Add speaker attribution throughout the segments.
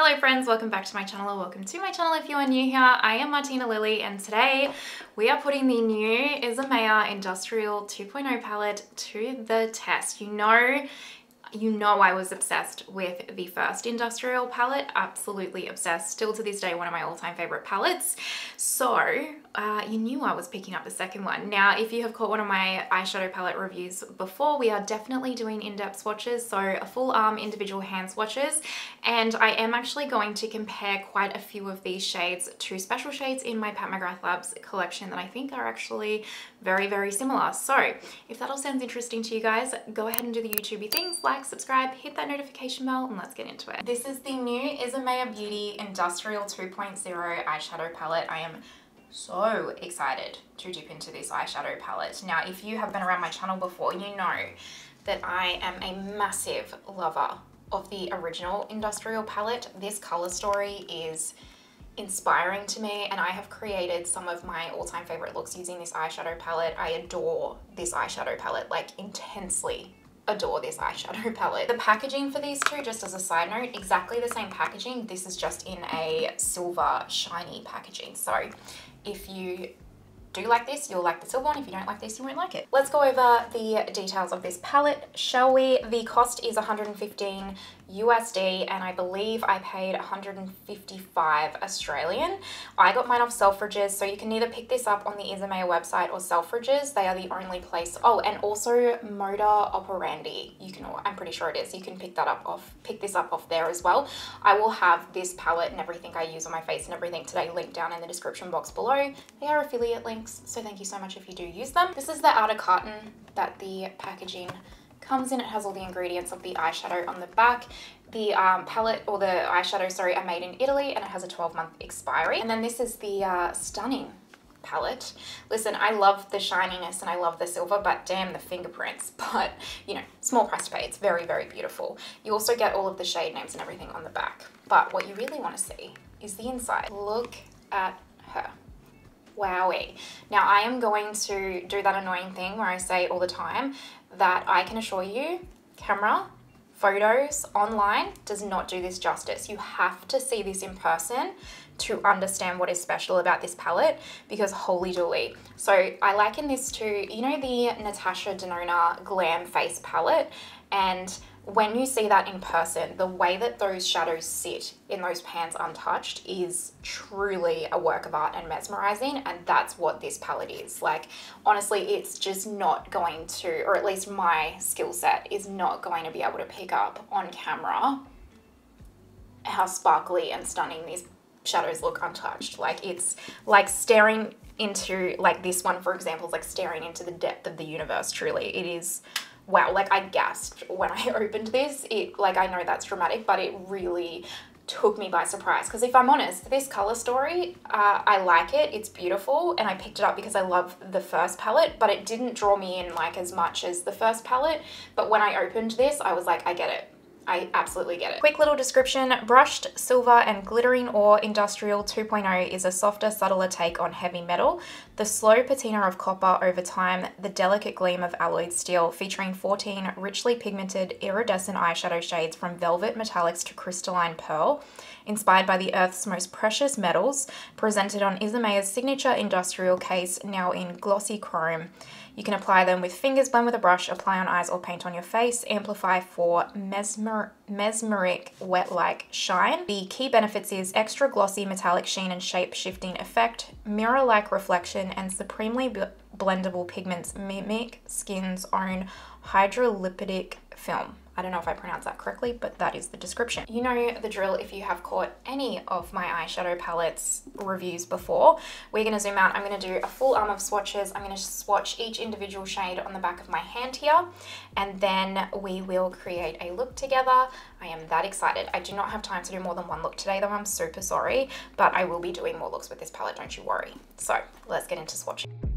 Speaker 1: Hello friends, welcome back to my channel or welcome to my channel if you are new here. I am Martina Lily and today we are putting the new Isamaya Industrial 2.0 palette to the test. You know you know I was obsessed with the first industrial palette, absolutely obsessed. Still to this day, one of my all-time favorite palettes. So uh, you knew I was picking up the second one. Now, if you have caught one of my eyeshadow palette reviews before, we are definitely doing in-depth swatches, so a full arm individual hand swatches. And I am actually going to compare quite a few of these shades to special shades in my Pat McGrath Labs collection that I think are actually very, very similar. So if that all sounds interesting to you guys, go ahead and do the YouTubey things, like, subscribe, hit that notification bell, and let's get into it. This is the new Isamaya Beauty Industrial 2.0 eyeshadow palette. I am so excited to dip into this eyeshadow palette. Now, if you have been around my channel before, you know that I am a massive lover of the original industrial palette. This color story is inspiring to me and I have created some of my all-time favorite looks using this eyeshadow palette. I adore this eyeshadow palette, like intensely adore this eyeshadow palette. The packaging for these two, just as a side note, exactly the same packaging. This is just in a silver shiny packaging. So if you do like this, you'll like the silver one. If you don't like this, you won't like it. Let's go over the details of this palette, shall we? The cost is 115 USD and I believe I paid 155 Australian. I got mine off Selfridges, so you can either pick this up on the Isamaya website or Selfridges. They are the only place. Oh, and also Moda Operandi. You can, I'm pretty sure it is. You can pick that up off, pick this up off there as well. I will have this palette and everything I use on my face and everything today linked down in the description box below. They are affiliate links, so thank you so much if you do use them. This is the outer carton that the packaging comes in. It has all the ingredients of the eyeshadow on the back. The um, palette, or the eyeshadow, sorry, are made in Italy and it has a 12 month expiry. And then this is the uh, stunning palette. Listen, I love the shininess and I love the silver, but damn the fingerprints. But, you know, small price to pay. It's very, very beautiful. You also get all of the shade names and everything on the back. But what you really want to see is the inside. Look at her. Wowie. Now I am going to do that annoying thing where I say all the time that I can assure you, camera, photos online does not do this justice. You have to see this in person to understand what is special about this palette because holy dooly. So I liken this to, you know the Natasha Denona Glam Face palette and when you see that in person, the way that those shadows sit in those pans untouched is truly a work of art and mesmerizing. And that's what this palette is. Like, honestly, it's just not going to, or at least my skill set is not going to be able to pick up on camera how sparkly and stunning these shadows look untouched. Like, it's like staring into, like this one, for example, is like staring into the depth of the universe, truly. It is wow, like I gasped when I opened this. It like I know that's dramatic, but it really took me by surprise because if I'm honest this color story uh, I like it it's beautiful and I picked it up because I love the first palette but it didn't draw me in like as much as the first palette but when I opened this I was like I get it I absolutely get it. Quick little description, brushed silver and glittering ore industrial 2.0 is a softer, subtler take on heavy metal. The slow patina of copper over time, the delicate gleam of alloyed steel featuring 14 richly pigmented iridescent eyeshadow shades from velvet metallics to crystalline pearl, inspired by the earth's most precious metals, presented on Isamaya's signature industrial case, now in glossy chrome. You can apply them with fingers, blend with a brush, apply on eyes or paint on your face, amplify for mesmer mesmeric wet-like shine. The key benefits is extra glossy metallic sheen and shape-shifting effect, mirror-like reflection, and supremely blendable pigments mimic skin's own hydrolipidic film. I don't know if I pronounced that correctly, but that is the description. You know the drill if you have caught any of my eyeshadow palettes reviews before. We're gonna zoom out. I'm gonna do a full arm of swatches. I'm gonna swatch each individual shade on the back of my hand here, and then we will create a look together. I am that excited. I do not have time to do more than one look today though, I'm super sorry, but I will be doing more looks with this palette, don't you worry. So let's get into swatching.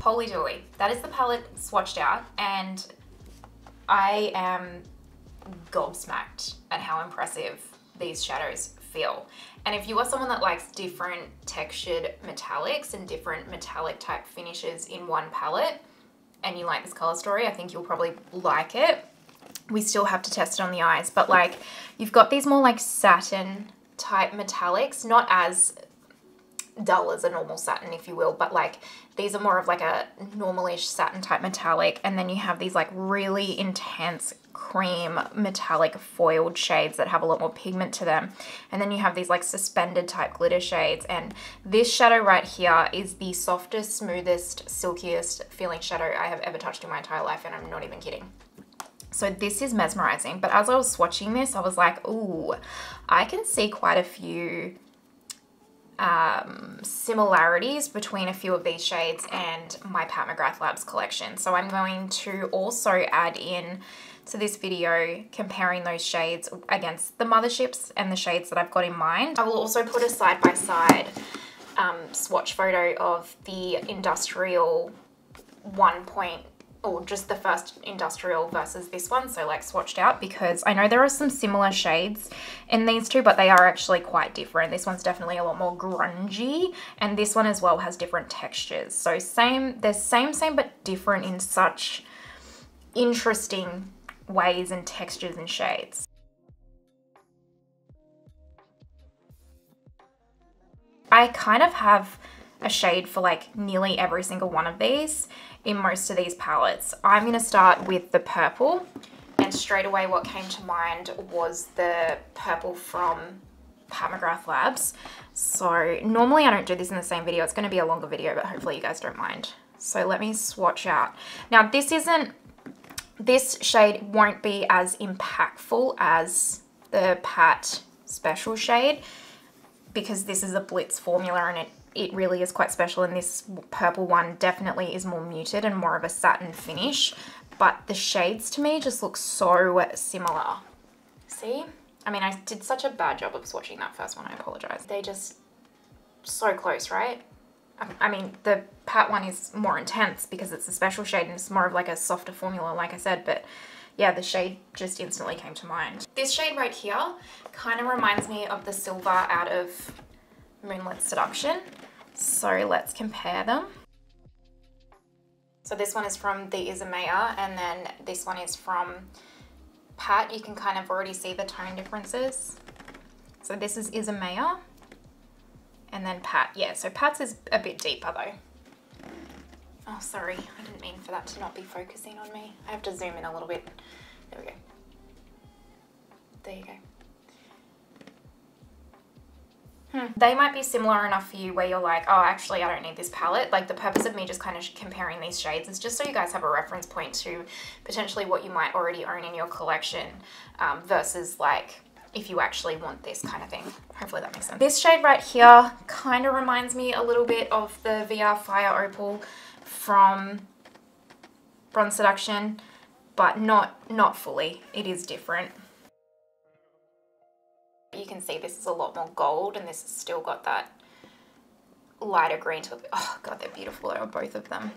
Speaker 1: Holy Dooly. That is the palette swatched out and I am gobsmacked at how impressive these shadows feel. And if you are someone that likes different textured metallics and different metallic type finishes in one palette, and you like this color story, I think you'll probably like it. We still have to test it on the eyes, but like you've got these more like satin type metallics, not as dull as a normal satin, if you will, but like these are more of like a normalish satin type metallic. And then you have these like really intense cream metallic foiled shades that have a lot more pigment to them. And then you have these like suspended type glitter shades. And this shadow right here is the softest, smoothest, silkiest feeling shadow I have ever touched in my entire life. And I'm not even kidding. So this is mesmerizing. But as I was swatching this, I was like, ooh, I can see quite a few um, similarities between a few of these shades and my Pat McGrath Labs collection. So I'm going to also add in to this video comparing those shades against the motherships and the shades that I've got in mind. I will also put a side-by-side -side, um, swatch photo of the industrial one point or just the first industrial versus this one, so like swatched out because I know there are some similar shades in these two, but they are actually quite different. This one's definitely a lot more grungy and this one as well has different textures. So same, they're same, same, but different in such interesting ways and textures and shades. I kind of have a shade for like nearly every single one of these in most of these palettes. I'm going to start with the purple and straight away what came to mind was the purple from Pat McGrath Labs. So normally I don't do this in the same video. It's going to be a longer video, but hopefully you guys don't mind. So let me swatch out. Now this isn't, this shade won't be as impactful as the Pat Special shade because this is a Blitz formula and it it really is quite special and this purple one definitely is more muted and more of a satin finish but the shades to me just look so similar. See? I mean I did such a bad job of swatching that first one I apologize. They just so close right? I mean the pat one is more intense because it's a special shade and it's more of like a softer formula like I said but yeah, the shade just instantly came to mind. This shade right here kind of reminds me of the silver out of Moonlit Seduction. So let's compare them. So this one is from the Isamaya and then this one is from Pat. You can kind of already see the tone differences. So this is Isamaya and then Pat. Yeah, so Pat's is a bit deeper though. Oh, sorry. I didn't mean for that to not be focusing on me. I have to zoom in a little bit. There we go. There you go. Hmm. They might be similar enough for you where you're like, oh, actually, I don't need this palette. Like the purpose of me just kind of comparing these shades is just so you guys have a reference point to potentially what you might already own in your collection um, versus like if you actually want this kind of thing. Hopefully that makes sense. This shade right here kind of reminds me a little bit of the VR Fire Opal from Bronze Seduction, but not, not fully. It is different. You can see this is a lot more gold and this has still got that lighter green to it. Oh god, they're beautiful though, both of them.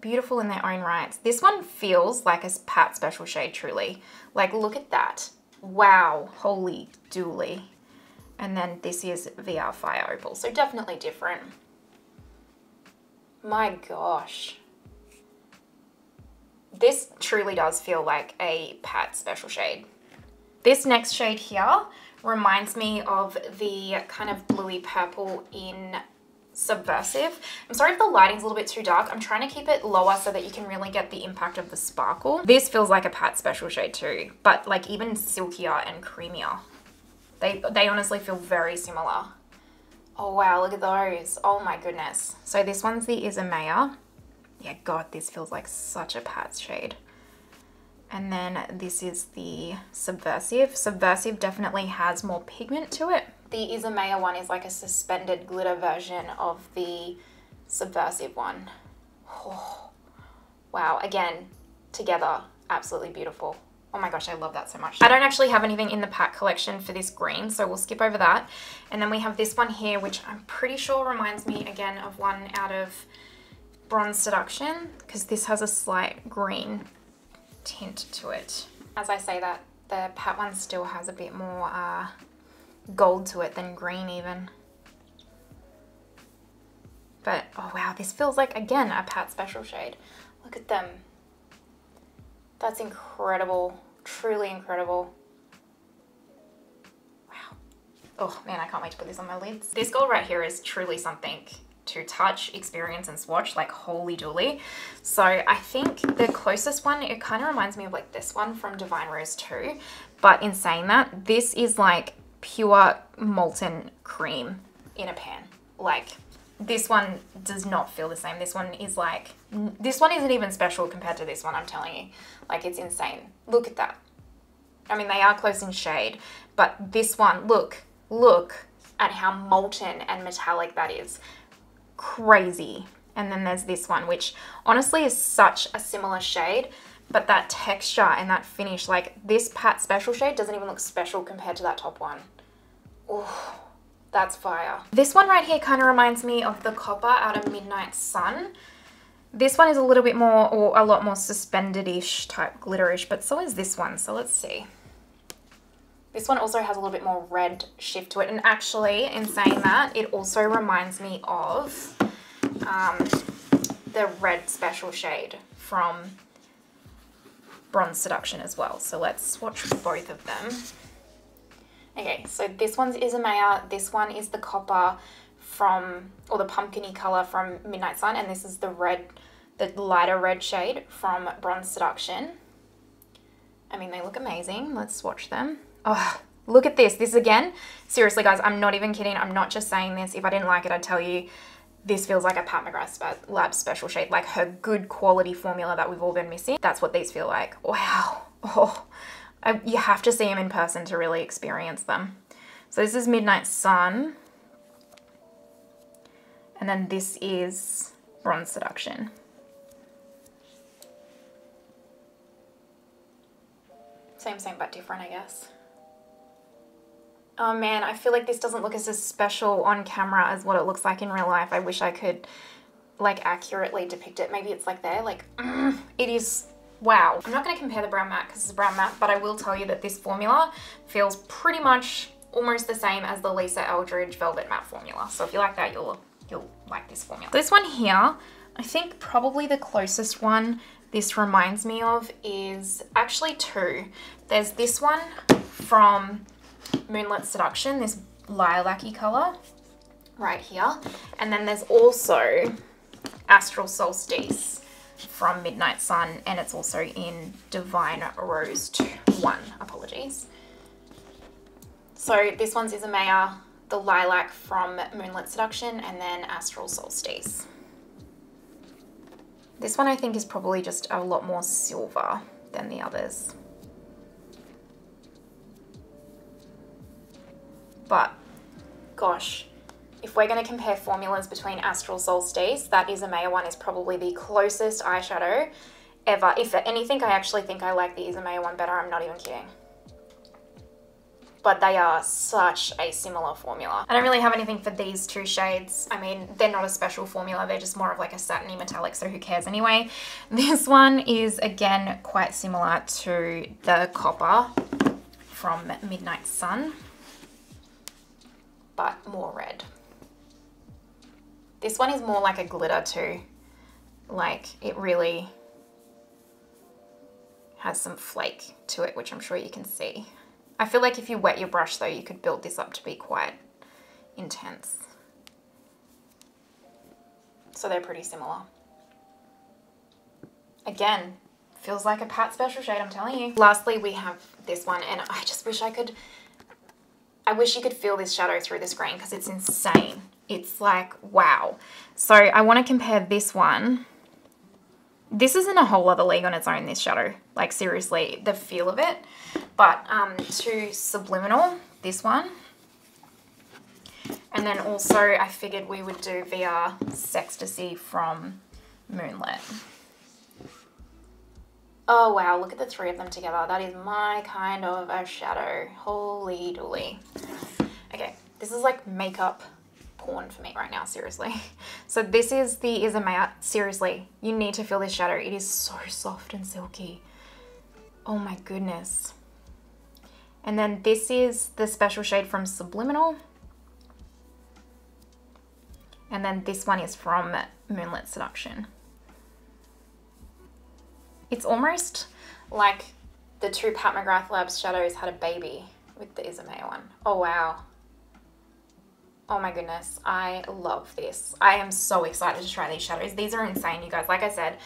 Speaker 1: Beautiful in their own rights. This one feels like a Pat Special shade, truly. Like, look at that. Wow, holy dooly. And then this is VR Fire Opal, so definitely different. My gosh. This truly does feel like a Pat Special shade. This next shade here reminds me of the kind of bluey purple in Subversive. I'm sorry if the lighting's a little bit too dark. I'm trying to keep it lower so that you can really get the impact of the sparkle. This feels like a Pat special shade too, but like even silkier and creamier. They, they honestly feel very similar. Oh wow, look at those. Oh my goodness. So this one's the Isamaya. Yeah, God, this feels like such a Pat shade. And then this is the Subversive. Subversive definitely has more pigment to it. The Isamaya one is like a suspended glitter version of the Subversive one. Oh, wow, again, together, absolutely beautiful. Oh my gosh, I love that so much. I don't actually have anything in the Pat collection for this green, so we'll skip over that. And then we have this one here, which I'm pretty sure reminds me again of one out of Bronze Seduction because this has a slight green tint to it. As I say that, the Pat one still has a bit more uh, gold to it than green even. But, oh wow, this feels like, again, a Pat Special shade. Look at them. That's incredible. Truly incredible. Wow. Oh man, I can't wait to put this on my lids. This gold right here is truly something to touch, experience, and swatch, like holy dooly. So I think the closest one, it kind of reminds me of like this one from Divine Rose 2. But in saying that, this is like pure molten cream in a pan. Like this one does not feel the same. This one is like, this one isn't even special compared to this one, I'm telling you. Like it's insane. Look at that. I mean, they are close in shade, but this one, look, look at how molten and metallic that is. Crazy. And then there's this one, which honestly is such a similar shade, but that texture and that finish, like this Pat Special shade doesn't even look special compared to that top one. Oh, that's fire. This one right here kind of reminds me of the copper out of Midnight Sun. This one is a little bit more, or a lot more suspended-ish type glitterish, but so is this one. So let's see. This one also has a little bit more red shift to it. And actually, in saying that, it also reminds me of um, the red special shade from Bronze Seduction as well. So let's swatch both of them. Okay, so this one's Isamaya, this one is the copper from, or the pumpkiny color from Midnight Sun, and this is the red, the lighter red shade from Bronze Seduction. I mean, they look amazing. Let's swatch them. Oh, look at this. This again, seriously guys, I'm not even kidding. I'm not just saying this. If I didn't like it, I'd tell you this feels like a Pat McGrath Lab special shade, like her good quality formula that we've all been missing. That's what these feel like. Wow. Oh, I, you have to see them in person to really experience them. So this is Midnight Sun. And then this is Bronze Seduction. Same, same, but different, I guess. Oh man, I feel like this doesn't look as special on camera as what it looks like in real life. I wish I could like accurately depict it. Maybe it's like there, like it is wow. I'm not going to compare the brown matte because it's a brown matte, but I will tell you that this formula feels pretty much almost the same as the Lisa Eldridge Velvet Matte formula. So if you like that, you'll, you'll like this formula. This one here, I think probably the closest one this reminds me of is actually two. There's this one from Moonlit Seduction, this lilac-y color right here. And then there's also Astral Solstice from Midnight Sun and it's also in Divine Rose 1, apologies. So this one's Isamaya, the lilac from Moonlit Seduction and then Astral Solstice. This one I think is probably just a lot more silver than the others. But gosh, if we're going to compare formulas between Astral Solstice, that Isamaya one is probably the closest eyeshadow ever. If anything, I actually think I like the Isamaya one better. I'm not even kidding. But they are such a similar formula. I don't really have anything for these two shades. I mean, they're not a special formula. They're just more of like a satiny metallic, so who cares anyway. This one is, again, quite similar to the copper from Midnight Sun but more red. This one is more like a glitter too. Like it really has some flake to it, which I'm sure you can see. I feel like if you wet your brush though, you could build this up to be quite intense. So they're pretty similar. Again, feels like a Pat special shade, I'm telling you. Lastly, we have this one and I just wish I could I wish you could feel this shadow through the screen because it's insane. It's like, wow. So I want to compare this one. This is in a whole other league on its own, this shadow. Like seriously, the feel of it. But um, to Subliminal, this one. And then also I figured we would do VR Sextasy from Moonlit. Oh wow, look at the three of them together. That is my kind of a shadow. Holy dooly. Okay, this is like makeup corn for me right now, seriously. So this is the Isamaya. Seriously, you need to feel this shadow. It is so soft and silky. Oh my goodness. And then this is the special shade from Subliminal. And then this one is from Moonlit Seduction. It's almost like the two Pat McGrath Labs shadows had a baby with the Isamaya one. Oh wow. Oh my goodness, I love this. I am so excited to try these shadows. These are insane, you guys. Like I said,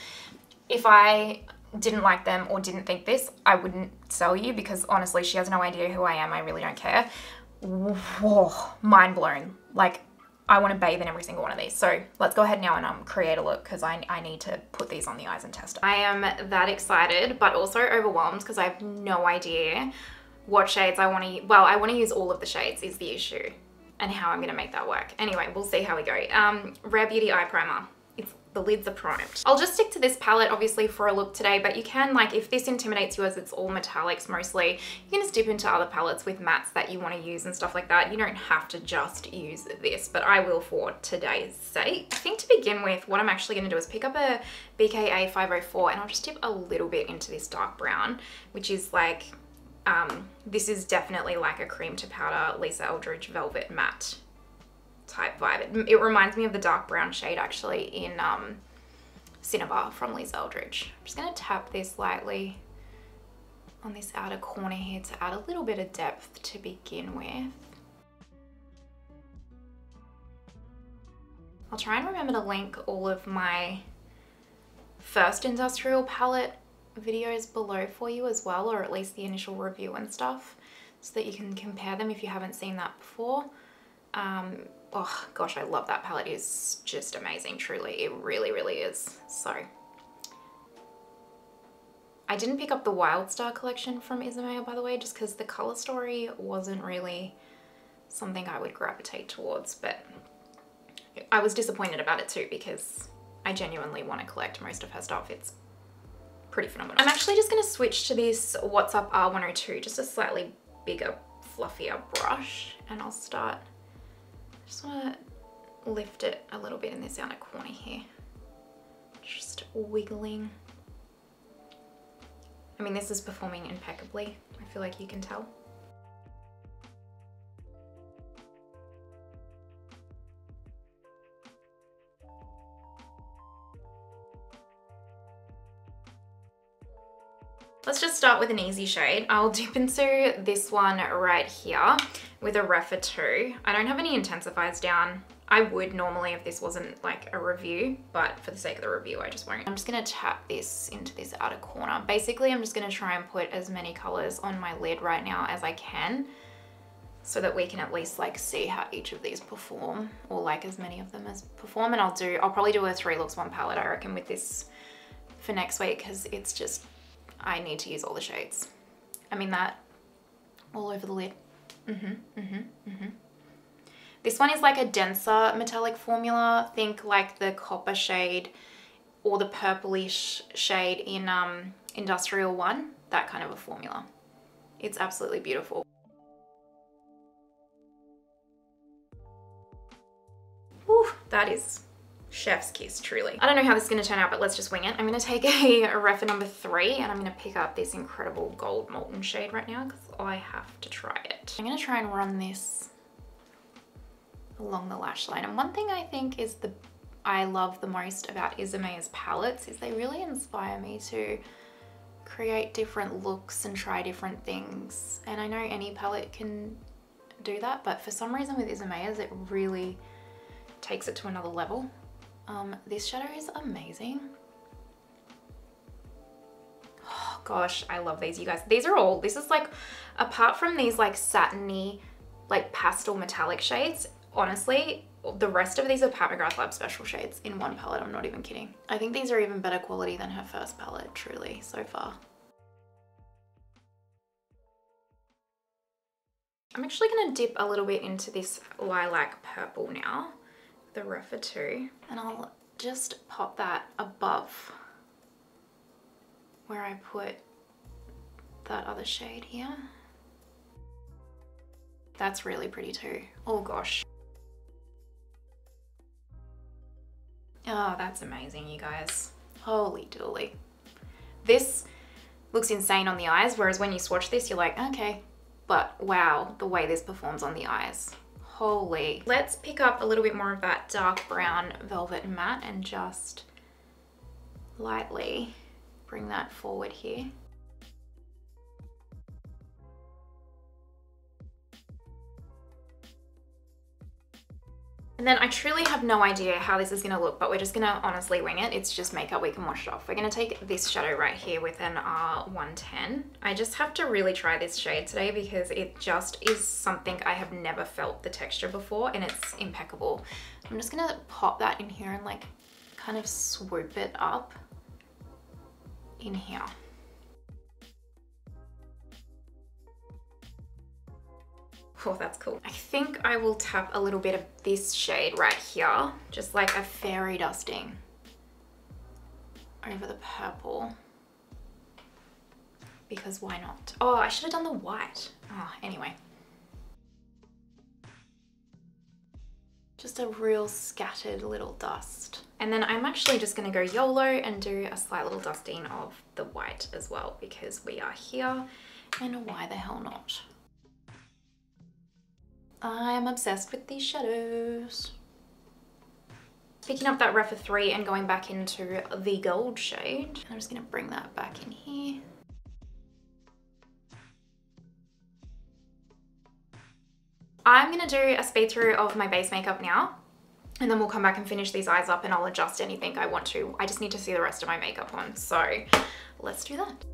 Speaker 1: if I didn't like them or didn't think this, I wouldn't sell you because honestly, she has no idea who I am. I really don't care. Whoa, mind blown. Like, I want to bathe in every single one of these. So let's go ahead now and um, create a look because I, I need to put these on the eyes and test. I am that excited, but also overwhelmed because I have no idea what shades I want to, well, I want to use all of the shades is the issue and how I'm to make that work. Anyway, we'll see how we go. Um, Rare Beauty Eye Primer. The lids are primed. I'll just stick to this palette obviously for a look today, but you can like, if this intimidates you as it's all metallics mostly, you can just dip into other palettes with mattes that you want to use and stuff like that. You don't have to just use this, but I will for today's sake. I think to begin with, what I'm actually to do is pick up a BKA 504 and I'll just dip a little bit into this dark brown, which is like um, this is definitely like a cream to powder Lisa Eldridge Velvet Matte type vibe. It, it reminds me of the dark brown shade actually in um, Cinnabar from Lisa Eldridge. I'm just going to tap this lightly on this outer corner here to add a little bit of depth to begin with. I'll try and remember to link all of my first industrial palette videos below for you as well, or at least the initial review and stuff, so that you can compare them if you haven't seen that before. Um, oh gosh, I love that palette. It's just amazing, truly. It really, really is. So, I didn't pick up the Wildstar collection from Isamaya, by the way, just because the color story wasn't really something I would gravitate towards, but I was disappointed about it too because I genuinely want to collect most of her stuff. It's pretty phenomenal. I'm actually just gonna switch to this What's Up R102, just a slightly bigger, fluffier brush, and I'll start, just wanna lift it a little bit in this outer corner here. Just wiggling. I mean, this is performing impeccably. I feel like you can tell. With an easy shade. I'll dip into this one right here with a Rephr 2. I don't have any intensifiers down. I would normally if this wasn't like a review, but for the sake of the review, I just won't. I'm just gonna tap this into this outer corner. Basically, I'm just gonna try and put as many colors on my lid right now as I can so that we can at least like see how each of these perform or like as many of them as perform. And I'll do, I'll probably do a three looks one palette, I reckon with this for next week because it's just I need to use all the shades. I mean that all over the lid. Mm-hmm, mm-hmm, mm-hmm. This one is like a denser metallic formula. Think like the copper shade or the purplish shade in um, Industrial One, that kind of a formula. It's absolutely beautiful. Whew, that is chef's kiss, truly. I don't know how this is gonna turn out, but let's just wing it. I'm gonna take a, a Rephr number three and I'm gonna pick up this incredible gold molten shade right now because I have to try it. I'm gonna try and run this along the lash line. And one thing I think is the I love the most about Isamaya's palettes is they really inspire me to create different looks and try different things. And I know any palette can do that, but for some reason with Isamaya's, it really takes it to another level. Um, this shadow is amazing. Oh gosh, I love these, you guys. These are all, this is like, apart from these like satiny, like pastel metallic shades, honestly, the rest of these are Pat McGrath Lab special shades in one palette. I'm not even kidding. I think these are even better quality than her first palette, truly, so far. I'm actually gonna dip a little bit into this lilac purple now the Rephr 2 and I'll just pop that above where I put that other shade here. That's really pretty too. Oh gosh. Oh, that's amazing, you guys. Holy dooly. This looks insane on the eyes, whereas when you swatch this, you're like, okay. But wow, the way this performs on the eyes. Holy. Let's pick up a little bit more of that dark brown velvet matte and just lightly bring that forward here. And then I truly have no idea how this is gonna look, but we're just gonna honestly wing it. It's just makeup, we can wash it off. We're gonna take this shadow right here with an R110. I just have to really try this shade today because it just is something I have never felt the texture before and it's impeccable. I'm just gonna pop that in here and like kind of swoop it up in here. Oh, that's cool. I think I will tap a little bit of this shade right here, just like a fairy dusting over the purple. Because why not? Oh, I should have done the white. Oh, anyway. Just a real scattered little dust. And then I'm actually just gonna go YOLO and do a slight little dusting of the white as well because we are here and why the hell not? I'm obsessed with these shadows. Picking up that Rephr 3 and going back into the gold shade. I'm just gonna bring that back in here. I'm gonna do a speed through of my base makeup now and then we'll come back and finish these eyes up and I'll adjust anything I want to. I just need to see the rest of my makeup on. So let's do that.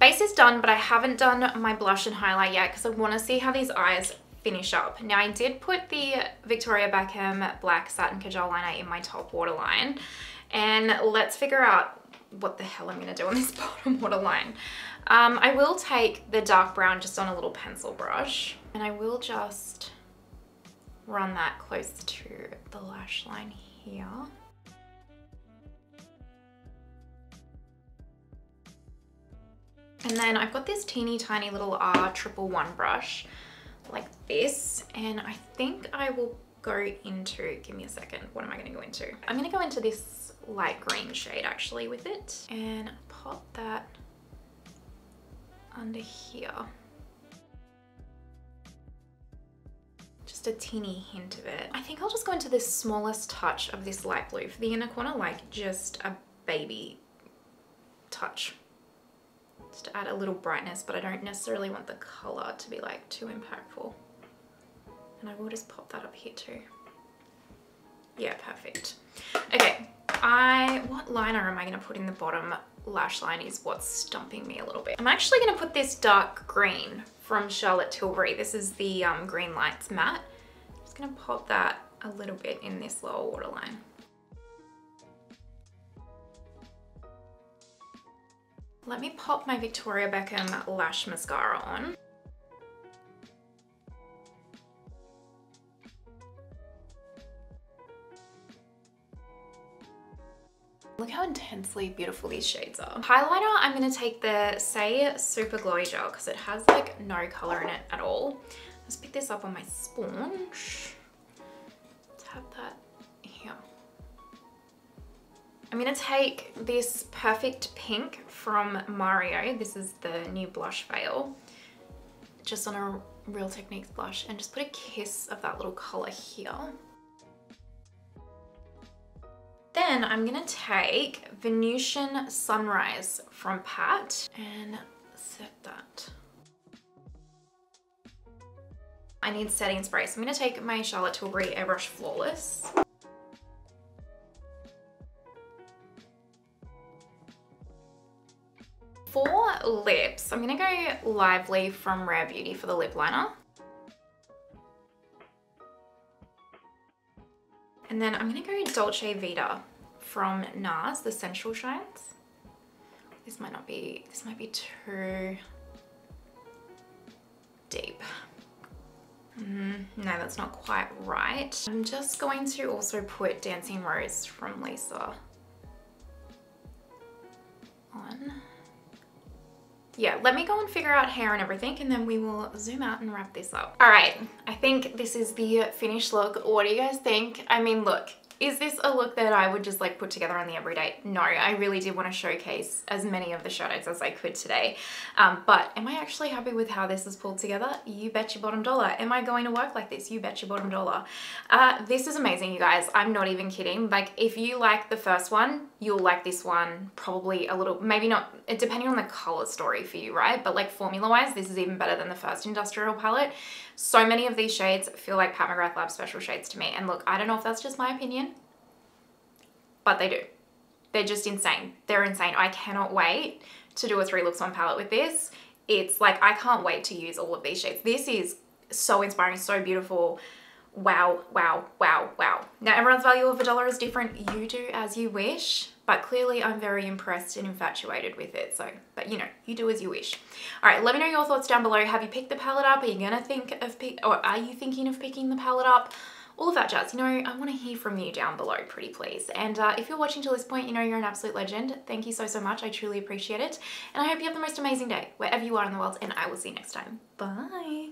Speaker 1: Base is done, but I haven't done my blush and highlight yet because I want to see how these eyes finish up. Now I did put the Victoria Beckham Black Satin Kajal Liner in my top waterline and let's figure out what the hell I'm going to do on this bottom waterline. Um, I will take the dark brown just on a little pencil brush and I will just run that close to the lash line here. And then I've got this teeny tiny little R triple one brush like this. And I think I will go into, give me a second, what am I gonna go into? I'm gonna go into this light green shade actually with it and pop that under here. Just a teeny hint of it. I think I'll just go into the smallest touch of this light blue for the inner corner, like just a baby touch just to add a little brightness, but I don't necessarily want the color to be like too impactful. And I will just pop that up here too. Yeah, perfect. Okay, I, what liner am I gonna put in the bottom lash line is what's stumping me a little bit. I'm actually gonna put this dark green from Charlotte Tilbury. This is the um, Green Lights matte. Just gonna pop that a little bit in this lower waterline. Let me pop my Victoria Beckham Lash Mascara on. Look how intensely beautiful these shades are. Highlighter, I'm gonna take the Saie Super Glowy Gel because it has like no color in it at all. Let's pick this up on my sponge. Tap that I'm gonna take this Perfect Pink from Mario. This is the new blush veil. Just on a Real Techniques blush and just put a kiss of that little color here. Then I'm gonna take Venusian Sunrise from Pat and set that. I need setting spray, so I'm gonna take my Charlotte Tilbury Airbrush Flawless. For lips, I'm gonna go Lively from Rare Beauty for the lip liner. And then I'm gonna go Dolce Vita from NARS, the Sensual Shines. This might not be, this might be too deep. Mm, no, that's not quite right. I'm just going to also put Dancing Rose from Lisa yeah, let me go and figure out hair and everything and then we will zoom out and wrap this up. All right, I think this is the finished look. What do you guys think? I mean, look, is this a look that I would just like put together on the everyday? No, I really did want to showcase as many of the shadows as I could today. Um, but am I actually happy with how this is pulled together? You bet your bottom dollar. Am I going to work like this? You bet your bottom dollar. Uh, this is amazing, you guys. I'm not even kidding. Like if you like the first one, you'll like this one probably a little, maybe not, depending on the color story for you, right? But like formula wise, this is even better than the first industrial palette. So many of these shades feel like Pat McGrath Lab special shades to me. And look, I don't know if that's just my opinion, but they do. They're just insane. They're insane. I cannot wait to do a three looks on palette with this. It's like, I can't wait to use all of these shades. This is so inspiring, so beautiful. Wow, wow, wow, wow. Now everyone's value of a dollar is different. You do as you wish but clearly I'm very impressed and infatuated with it. So, but you know, you do as you wish. All right, let me know your thoughts down below. Have you picked the palette up? Are you gonna think of pick, or are you thinking of picking the palette up? all of that jazz. You know, I want to hear from you down below, pretty please. And uh, if you're watching till this point, you know you're an absolute legend. Thank you so, so much. I truly appreciate it. And I hope you have the most amazing day, wherever you are in the world, and I will see you next time. Bye.